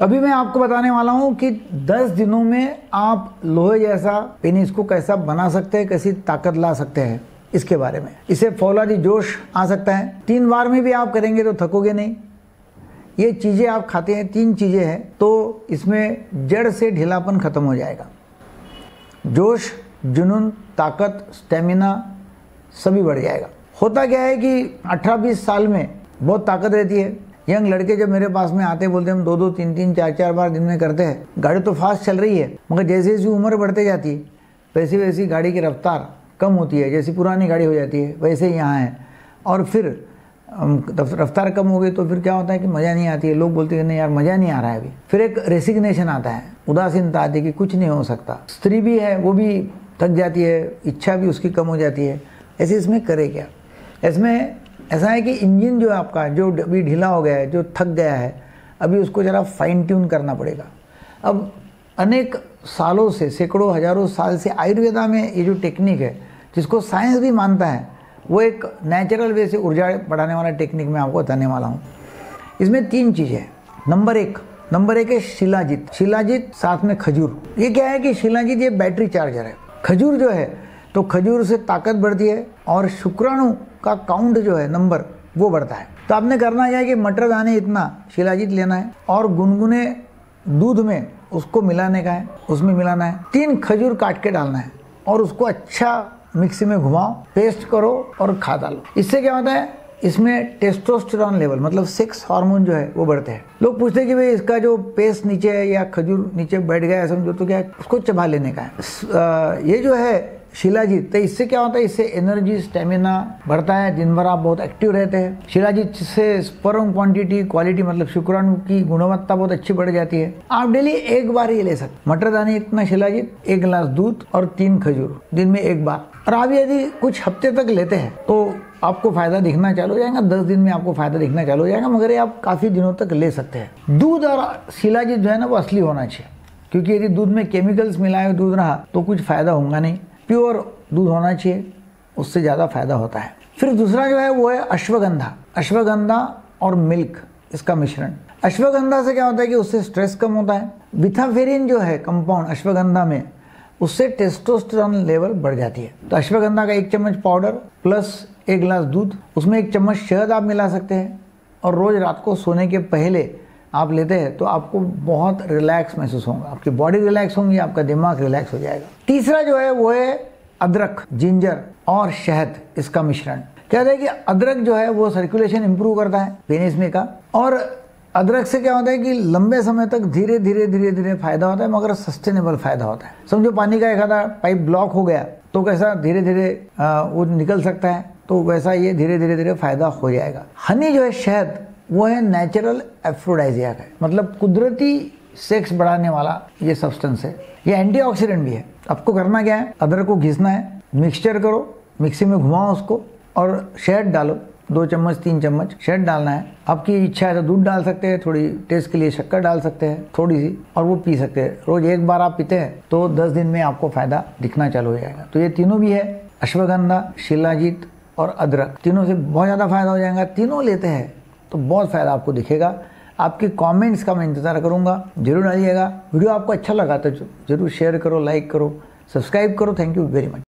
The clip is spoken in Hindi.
अभी मैं आपको बताने वाला हूँ कि 10 दिनों में आप लोहे जैसा पेनिस को कैसा बना सकते हैं, कैसी ताकत ला सकते हैं, इसके बारे में। इसे फौलादी जोश आ सकता है। तीन बार में भी आप करेंगे तो थकोगे नहीं। ये चीज़ें आप खाते हैं, तीन चीज़ें हैं तो इसमें जड़ से ढीलापन खत्म हो जाएगा। जोश, जुनून, ताकत, स्टेमिना सभी बढ़ जाएगा। होता क्या है कि 18-20 साल में बहुत ताकत रहती है। यंग लड़के जब मेरे पास में आते बोलते हम दो दो तीन तीन चार चार बार दिन में करते हैं। गाड़ी तो फास्ट चल रही है, मगर जैसे जैसी उम्र बढ़ते जाती है वैसी वैसी गाड़ी की रफ्तार कम होती है, जैसी पुरानी गाड़ी हो जाती है, वैसे ही यहाँ है। और फिर रफ्तार कम हो गई तो फिर क्या होता है कि मज़ा नहीं आती है। लोग बोलते हैं नहीं यार, मज़ा नहीं आ रहा है अभी। फिर एक रेसिग्नेशन आता है, उदासीनता आती है कि कुछ नहीं हो सकता। स्त्री भी है, वो भी थक जाती है, इच्छा भी उसकी कम हो जाती है। ऐसे इसमें करे क्या? इसमें ऐसा है कि इंजन जो है आपका, जो अभी ढीला हो गया है, जो थक गया है, अभी उसको ज़रा फाइन ट्यून करना पड़ेगा। अब अनेक सालों से, सैकड़ों, हज़ारों साल से आयुर्वेदा में ये जो टेक्निक है, जिसको साइंस भी मानता है, वो एक नेचुरल वे से ऊर्जा बढ़ाने वाला टेक्निक मैं आपको बताने वाला हूँ। इसमें तीन चीज़ें हैं। नंबर एक नंबर एक है शिलाजीत। शिलाजीत साथ में खजूर। ये क्या है कि शिलाजीत ये बैटरी चार्जर है। खजूर जो है तो खजूर से ताकत बढ़ती है और शुक्राणु का काउंट जो है नंबर वो बढ़ता है। तो आपने करना क्या है कि मटर दाने इतना शिलाजीत लेना है और गुनगुने दूध में उसको मिलाने का है, उसमें मिलाना है। तीन खजूर काट के डालना है और उसको अच्छा मिक्सी में घुमाओ पेस्ट करो और खा डालो। इससे क्या होता है? इसमें टेस्टोस्टेरॉन लेवल मतलब सेक्स हार्मोन जो है, वो बढ़ते हैं। लोग पूछते हैं कि भाई इसका जो पेस्ट नीचे है या खजूर नीचे बैठ गया है समझो तो क्या उसको चबा लेने का है। ये जो है शिलाजीत तो इससे क्या होता है, इससे एनर्जी स्टेमिना बढ़ता है, दिन भर आप बहुत एक्टिव रहते हैं। शिलाजीत से स्पर्म क्वांटिटी क्वालिटी मतलब शुक्राणु की गुणवत्ता बहुत अच्छी बढ़ जाती है। आप डेली एक बार ही ले सकते मटर दाने इतना शिलाजीत, एक गिलास दूध और तीन खजूर, दिन में एक बार। और आप यदि कुछ हफ़्ते तक लेते हैं तो आपको फ़ायदा दिखना चालू हो जाएगा, दस दिन में आपको फ़ायदा दिखना चालू हो जाएगा, मगर ये आप काफ़ी दिनों तक ले सकते हैं। दूध और शिलाजीत जो है ना, वो असली होना चाहिए। क्योंकि यदि दूध में केमिकल्स मिलाए, दूध रहा तो कुछ फ़ायदा होगा नहीं। प्योर दूध होना चाहिए, उससे ज़्यादा फ़ायदा होता है। फिर दूसरा जो है, वो है अश्वगंधा। अश्वगंधा और मिल्क, इसका मिश्रण। अश्वगंधा से क्या होता है कि उससे स्ट्रेस कम होता है। विथाफेरिन जो है, कंपाउंड अश्वगंधा में, उससे टेस्टोस्टेरॉन लेवल बढ़ जाती है। तो अश्वगंधा का एक चम्मच पाउडर प्लस एक गिलास दूध, उसमें एक चम्मच शहद आप मिला सकते हैं। और रोज रात को सोने के पहले आप लेते हैं तो आपको बहुत रिलैक्स महसूस होगा। आपकी बॉडी रिलैक्स होंगी, आपका दिमाग रिलैक्स हो जाएगा। तीसरा जो है, वो है अदरक जिंजर और शहद, इसका मिश्रण। कहते हैं कि अदरक जो है, वो सर्कुलेशन इंप्रूव करता है पेनिस में का। और अदरक से क्या होता है कि लंबे समय तक धीरे धीरे धीरे धीरे फ़ायदा होता है, मगर सस्टेनेबल फ़ायदा होता है। समझो पानी का एक आधा पाइप ब्लॉक हो गया तो कैसा धीरे धीरे वो निकल सकता है तो वैसा ये धीरे धीरे धीरे फ़ायदा हो जाएगा। हनी जो है, शहद वो है नेचुरल एफ्रोडाइजियाक है। मतलब कुदरती सेक्स बढ़ाने वाला ये सब्सटेंस है। ये एंटीऑक्सीडेंट भी है। आपको करना क्या है? अदरक को घिसना है मिक्सचर करो मिक्सी में घुमाओ उसको और शहद डालो, दो चम्मच, तीन चम्मच शहद डालना है। आपकी इच्छा है तो दूध डाल सकते हैं, थोड़ी टेस्ट के लिए शक्कर डाल सकते हैं, थोड़ी सी और वो पी सकते हैं। रोज एक बार आप पीते हैं तो दस दिन में आपको फ़ायदा दिखना चालू हो जाएगा। तो ये तीनों भी है, अश्वगंधा, शिलाजीत और अदरक। तीनों से बहुत ज़्यादा फ़ायदा हो जाएगा। तीनों लेते हैं। तो बहुत फ़ायदा आपको दिखेगा। आपके कमेंट्स का मैं इंतज़ार करूँगा। ज़रूर आइएगा वीडियो आपको अच्छा लगा तो ज़रूर शेयर करो लाइक करो सब्सक्राइब करो। Thank you very much